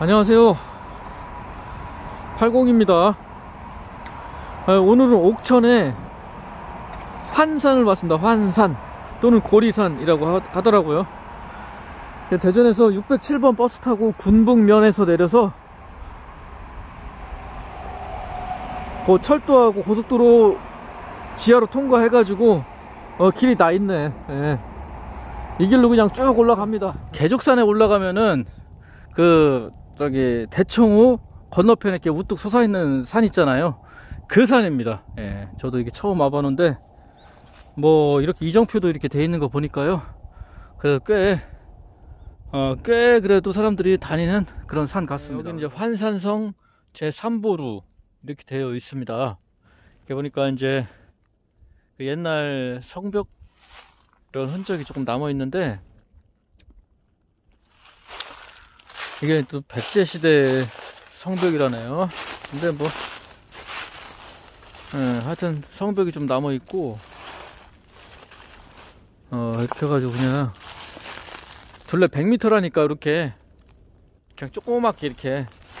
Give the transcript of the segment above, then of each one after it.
안녕하세요. 80입니다. 아, 오늘은 옥천에 환산을 왔습니다. 환산 또는 고리산이라고 하, 더라고요. 대전에서 607번 버스 타고 군북면에서 내려서 그 철도하고 고속도로 지하로 통과해 가지고 어, 길이 나 있네. 예. 이 길로 그냥 쭉 올라갑니다. 개족산에 올라가면은 그 저기 대청호 건너편에 이렇게 우뚝 솟아 있는 산 있잖아요. 그 산입니다. 예, 저도 이게 처음 와봤는데 뭐 이렇게 이정표도 이렇게 돼 있는 거 보니까요. 그래서 꽤 어, 꽤 그래도 사람들이 다니는 그런 산 같습니다. 여기는 이제 환산성 제3보루 이렇게 되어 있습니다. 이렇게 보니까 이제 그 옛날 성벽 이런 흔적이 조금 남아 있는데 이게 또 백제 시대 성벽이라네요. 근데 뭐 예, 하여튼 성벽이 좀 남아 있고 어 이렇게 해가지고 그냥 둘레 100m라니까 이렇게 그냥 조그맣게 이렇게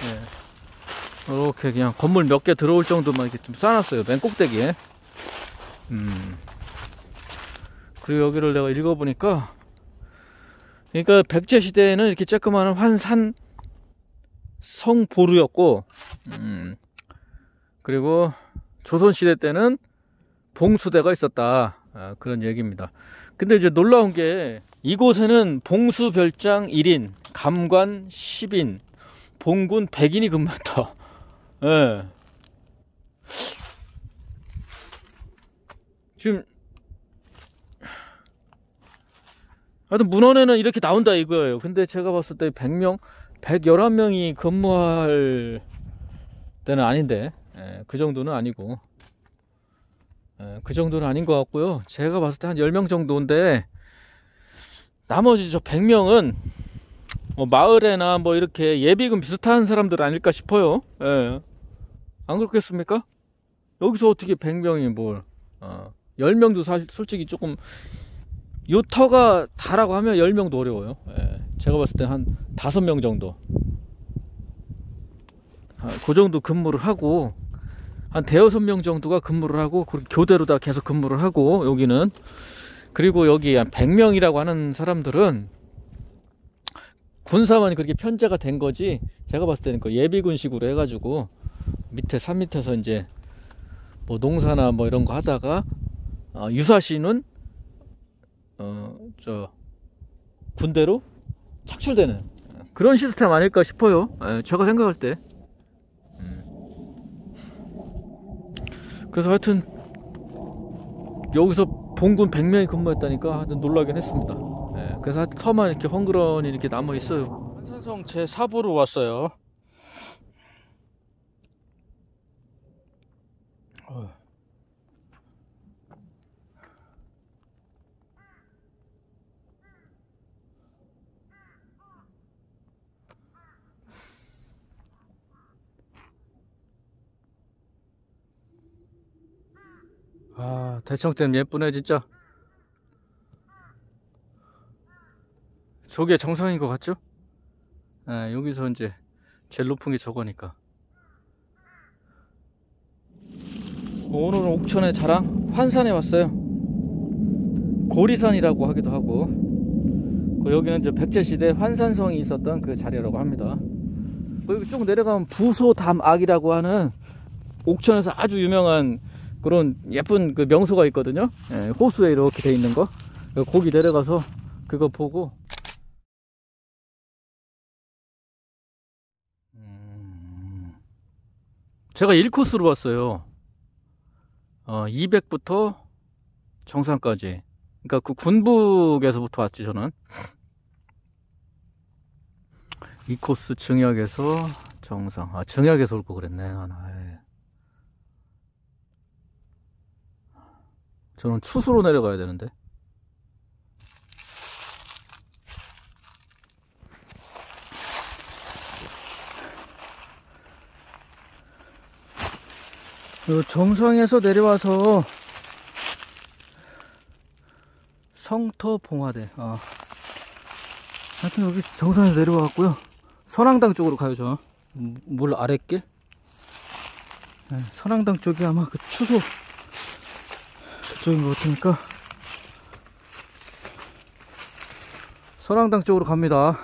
예, 이렇게 그냥 건물 몇 개 들어올 정도만 이렇게 좀 쌓아놨어요 맨 꼭대기에. 음. 그리고 여기를 내가 읽어보니까 그러니까 백제 시대에는 이렇게 쬐끄마한 환산 성보루였고 음, 그리고 조선 시대 때는 봉수대가 있었다 아, 그런 얘기입니다. 근데 이제 놀라운 게 이곳에는 봉수 별장 1인, 감관 10인, 봉군 100인이 근무했다. 예. 지금 하여튼 문헌에는 이렇게 나온다 이거예요. 근데 제가 봤을 때 100명, 111명이 근무할 때는 아닌데, 예, 그 정도는 아니고, 예, 그 정도는 아닌 것 같고요. 제가 봤을 때 한 10명 정도인데, 나머지 저 100명은 뭐 마을에나 뭐 이렇게 예비군 비슷한 사람들 아닐까 싶어요. 예. 안 그렇겠습니까? 여기서 어떻게 100명이 뭘, 어, 10명도 사실 솔직히 조금 요 터가 다라고 하면 10명도 어려워요. 예, 제가 봤을 때 한 5명 정도. 아, 그 정도 근무를 하고, 한 대여섯 명 정도가 근무를 하고, 교대로 다 계속 근무를 하고, 여기는. 그리고 여기 한 100명이라고 하는 사람들은 군사만이 그렇게 편제가 된 거지, 제가 봤을 때는 그 예비군식으로 해가지고, 밑에, 산 밑에서 이제, 뭐 농사나 뭐 이런 거 하다가, 어, 유사시는 어, 저, 군대로 착출되는 그런 시스템 아닐까 싶어요. 예, 제가 생각할 때. 음. 그래서 하여튼, 여기서 봉군 100명이 근무했다니까 하여튼 놀라긴 했습니다. 예, 그래서 하여튼 터만 이렇게 헝그러니 이렇게 남아 있어요. 한산성 제4부로 왔어요. 어. 아, 대청댐 예쁘네, 진짜. 저게 정상인 것 같죠? 아, 여기서 이제 제일 높은 게 저거니까. 오늘은 옥천의 자랑 환산에 왔어요. 고리산이라고 하기도 하고, 그 여기는 이제 백제시대 환산성이 있었던 그 자리라고 합니다. 뭐 여기 쭉 내려가면 부소담악이라고 하는 옥천에서 아주 유명한 그런 예쁜 그 명소가 있거든요. 예, 호수에 이렇게 돼 있는 거. 거기 내려가서 그거 보고. 음, 제가 1코스로 왔어요. 어, 200부터 정상까지. 그러니까 그 군북에서부터 왔지 저는. 2코스 증약에서 정상. 아, 증약에서 올 거 그랬네. 하나. 저는 추수로 내려가야 되는데 정상에서 내려와서 성터 봉화대 아. 하여튼 여기 정상에서 내려와갖고요 선앙당 쪽으로 가요, 저. 음, 물 아랫길? 네, 선앙당 쪽이 아마 그 추소 그쪽인 것 같으니까 선앙당 쪽으로 갑니다.